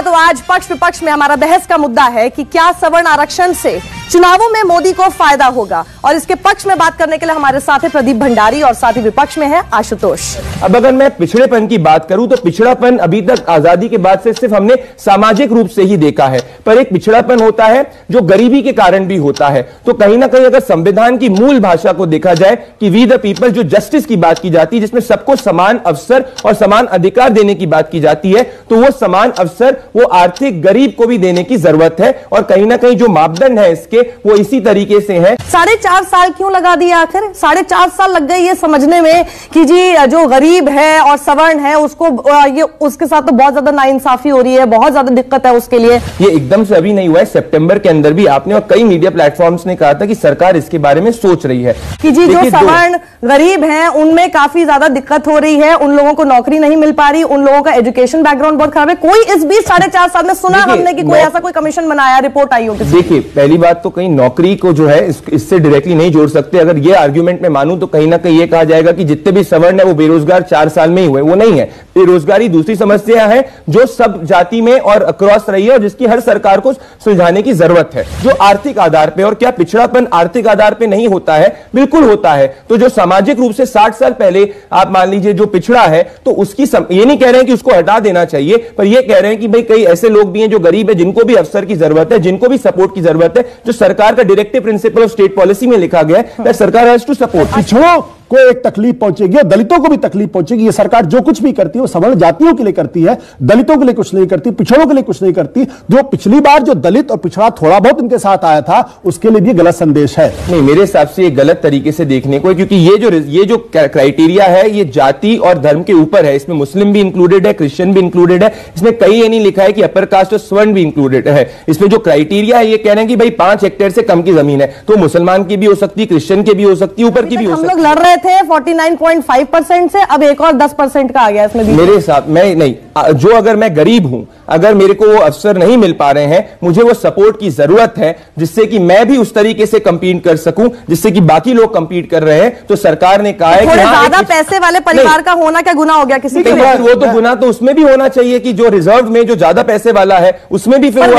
तो आज पक्ष विपक्ष में हमारा बहस का मुद्दा है कि क्या सवर्ण आरक्षण से अब अगर मैं पिछड़ेपन की बात करूँ तो पिछड़ापन अभी तक आज़ादी के बाद से सिर्फ़ हमने सामाजिक रूप से ही देखा है। पर एक पिछड़ापन होता है, जो गरीबी के कारण भी होता है। तो कहीं ना कहीं अगर संविधान की मूल भाषा को देखा जाए, कि वी द पीपल जो जस्टिस की बात की जाती है, जिसमें सबको समान अवसर और समान अधिकार देने की बात की जाती है तो वो समान अवसर, वो आर्थिक गरीब को भी देने की ज़रूरत है। और कहीं ना कहीं जो मापदंड है इसके वो इसी तरीके से है। साढ़े चार साल क्यों लगा दिया आखिर? साढ़े चार साल लग गए ये समझने में कि जी जो गरीब है और सवर्ण है उसको ये उसके साथ तो बहुत ज़्यादा नाइंसाफी हो रही है बहुत ज़्यादा दिक्कत है उसके लिए। ये एकदम से अभी नहीं हुआ है सितंबर के अंदर भी आपने और कई मीडिया प्लेटफॉर्म्स ने कहा था कि सरकार इसके बारे में सोच रही है। कि जी जो सवर्ण गरीब हैं उनमें काफ़ी ज़्यादा दिक्कत हो रही है उन लोगों को नौकरी नहीं मिल पा रही उन लोगों का एजुकेशन बैकग्राउंड बहुत खराब है। कोई इस बीच साढ़े चार साल में सुना हमने कि कोई ऐसा कोई कमीशन बनाया रिपोर्ट आई होगी देखिए पहली बात तो कहीं नौकरी को जो है इससे डायरेक्टली नहीं जोड़ सकते। अगर ये आर्ग्यूमेंट में मानूं तो कहीं ना कहीं ये कहा जाएगा कि जितने भी सवर्ण है, वो बेरोजगार चार साल में ही हुए वो नहीं है। बेरोजगारी दूसरी समस्या है जो सब जाति में और अक्रॉस रही है और जिसकी हर सरकार को सुलझाने की ज़रूरत है। जो आर्थिक आधार पर और क्या पिछड़ापन आर्थिक आधार पर नहीं होता है बिल्कुल होता है तो जो सामाजिक रूप से साठ साल पहले आप मान लीजिए जो पिछड़ा है तो उसकी सम, ये नहीं कह रहे हैं कि उसको हटा देना चाहिए पर यह कह रहे हैं कि भाई कई ऐसे लोग भी हैं जो गरीब है जिनको भी अवसर की ज़रूरत है जिनको भी सपोर्ट की ज़रूरत है जो सरकार का directive principle of state policy में लिखा गया है सरकार हैज़ टू सपोर्ट पिछड़ों को एक तकलीफ़ पहुंचेगी और दलितों को भी तकलीफ़ पहुंचेगी। ये सरकार जो कुछ भी करती है वो सवर्ण जातियों के लिए करती है दलितों के लिए कुछ नहीं करती पिछड़ों के लिए कुछ नहीं करती। जो पिछली बार जो दलित और पिछड़ा थोड़ा बहुत इनके साथ आया था उसके लिए भी गलत संदेश है। नहीं मेरे हिसाब से ये गलत तरीके से देखने को क्योंकि ये जो ये जो क्राइटेरिया है ये जाति और धर्म के ऊपर है। इसमें मुस्लिम भी इंक्लूडेड है क्रिश्चियन भी इंक्लूडेड है। इसमें कहीं ये नहीं लिखा है कि अपर कास्ट और स्वर्ण भी इंक्लूडेड है। इसमें जो क्राइटेरिया है ये कह रहे हैं कि भाई पाँच हेक्टेयर से कम की ज़मीन है। तो मुसलमान की भी हो सकती है क्रिश्चियन की भी हो सकती है ऊपर की भी हो सकती है। लड़ रहे थे फोर्टी 9.5 परसेंट से, अब एक और 10 परसेंट का आ गया इसमें मेरे हिसाब मैं नहीं जो अगर मैं गरीब हूँ अगर मेरे को वो अवसर नहीं मिल पा रहे हैं मुझे वो सपोर्ट की ज़रूरत है जिससे कि मैं भी उस तरीके से कंपीट कर सकूँ जिससे कि बाकी लोग कंपीट कर रहे हैं तो सरकार ने कहा है कि हाँ, ज़्यादा पैसे वाले परिवार का होना क्या गुना हो गया किसी के वो तो गुना तो उसमें भी होना चाहिए कि जो रिज़र्व में जो ज़्यादा पैसे वाला है उसमें भी फिर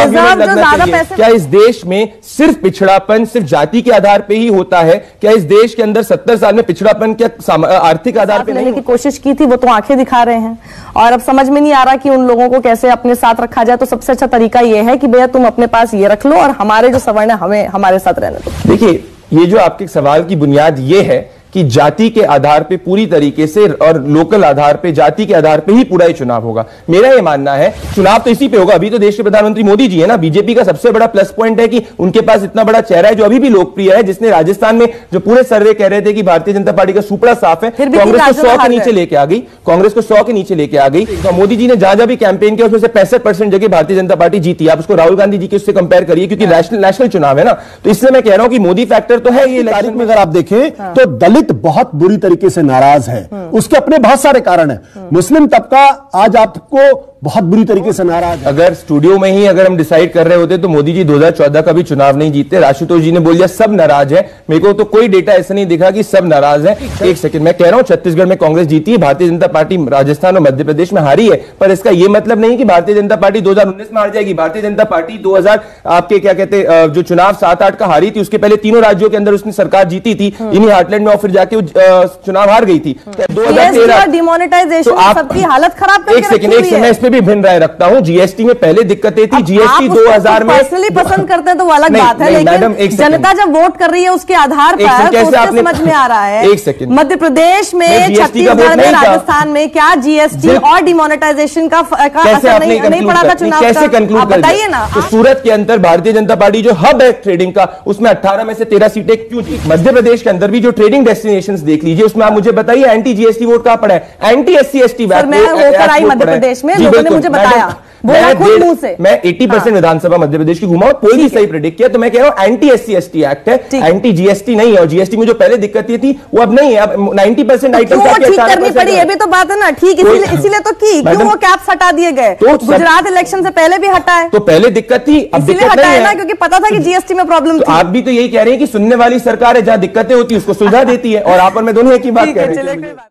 क्या इस देश में सिर्फ़ पिछड़ापन सिर्फ़ जाति के आधार पर ही होता है? क्या इस देश के अंदर सत्तर साल में पिछड़ापन क्या आर्थिक आधार पर लेने की कोशिश की थी वो तो आँखें दिखा रहे हैं। और अब समझ में नहीं आ रहा कि उन लोगों को कैसे अपने साथ रखा जाए तो सबसे अच्छा तरीका यह है कि भैया तुम अपने पास ये रख लो और हमारे जो सवर्ण है, हमें, हमारे साथ रहने दो। देखिए, ये जो आपके सवाल की बुनियाद ये है कि जाति के आधार पे पूरी तरीके से और लोकल आधार पे जाति के आधार पे ही पूरा ही चुनाव होगा। मेरा यह मानना है चुनाव तो इसी पे होगा। अभी तो देश के प्रधानमंत्री मोदी जी है ना बीजेपी का सबसे बड़ा प्लस पॉइंट है कि उनके पास इतना बड़ा चेहरा है जो अभी भी लोकप्रिय है जिसने राजस्थान में जो पूरे सर्वे कह रहे थे कि भारतीय जनता पार्टी का सुपड़ा साफ़ है कांग्रेस को सौ के नीचे लेके आ गई कांग्रेस को सौ के नीचे लेके आ गई। तो मोदी जी ने जहाँ जहाँ भी कैंपेन किया उसमें से पैंसठ परसेंट जगह भारतीय जनता पार्टी जीती आप उसको राहुल गांधी जी के उससे कंपेयर करिए क्योंकि नेशनल हाँ। चुनाव है ना। तो इसलिए मैं कह रहा हूँ कि मोदी फैक्टर तो है ये तारीख में। अगर आप देखें हाँ। तो दलित बहुत बुरी तरीके से नाराज़ है। उसके अपने बहुत सारे कारण है। मुस्लिम तबका आज आपको बहुत बुरी तरीके से नाराज़ अगर स्टूडियो में ही अगर हम डिसाइड कर रहे होते तो मोदी जी 2014 का भी चुनाव नहीं जीते राशुतोष जी ने बोल दिया सब नाराज़ है। मेरे को तो कोई डेटा ऐसा नहीं दिखा कि सब नाराज़ है। एक सेकंड मैं कह रहा हूँ छत्तीसगढ़ में कांग्रेस जीती है भारतीय जनता पार्टी राजस्थान और मध्य प्रदेश में हारी है। पर इसका यह मतलब नहीं कि भारतीय जनता पार्टी दो में हार जाएगी। भारतीय जनता पार्टी दो हज़ार आपके क्या कहते जो चुनाव सात आठ का हारी थी उसके पहले तीनों राज्यों के अंदर उसने सरकार जीती थी। इन्हीं हार्टलैंड में और फिर जाके चुनाव हार गई थी। दो हज़ार तेरह डिमोनिटाइजेशन सबकी हालत खराब एक सेकंड एक समय इस पर भी भिन्न राय रखता हूँ। जीएसटी में पहले दिक्कतें थी जीएसटी दो हज़ार में पर्सनली पसंद करते हैं तो वो अलग बात है लेकिन जनता जब वोट कर रही है उसके आधार पर समझ में आ रहा है। एक सेकंड मध्य प्रदेश में छत्तीसगढ़ में राजस्थान में क्या जीएसटी और डिमोनेटाइजेशन का कैसे नहीं पड़ा था चुनाव कैसे कंक्लूड बताइए ना तो सूरत के अंदर भारतीय जनता पार्टी जो हब है ट्रेडिंग का उसमें अठारह में से तेरह सीटें क्यों मध्य प्रदेश के अंदर भी जो ट्रेडिंग डेस्टिनेशन देख लीजिए उसमें आप मुझे बताइए एंटी जीएसटी वोट कहाँ पड़ा है? Anti S C S T मैं होकर आई मध्य प्रदेश में लोगों मुझे बताया। मैं एटी परसेंट हाँ। विधानसभा मध्य प्रदेश की घुमा कोई भी सही प्रिडिक्ट किया तो मैं कह रहा हूँ anti S C S T act है एंटी जीएसटी नहीं है और जीएसटी में जो पहले दिक्कत ये थी वो अब नहीं है। अब नाइन्टी परसेंट आइटम ठीक करनी पड़ी? ये भी तो बात है ना। ठीक इसीलिए तो की। क्यों वो कैप्स हटा दिए गए? तो गुजरात इलेक्शन से पहले भी हटाए। तो पहले दिक्कत थी अब दिक्कत हटाया ना क्योंकि पता था कि जीएसटी में प्रॉब्लम तो आप भी तो यही कह रहे हैं कि सुनने वाली सरकार है जहाँ दिक्कतें होती है उसको सुलझा देती है और आप और मैं दोनों एक ही बात कह रहे हैं।